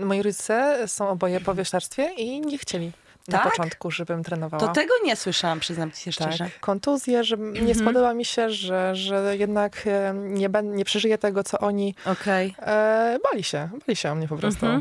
moi rodzice są oboje po wioślarstwie i nie chcieli na Tak? początku, żebym trenowała. To tego nie słyszałam, przyznam ci się tak, szczerze. Tak, kontuzje, że nie mhm. spodoba mi się, że, że jednak nie, ben, nie przeżyję tego, co oni Okej. e, bali się. Bali się o mnie po prostu. Mhm.